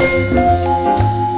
Música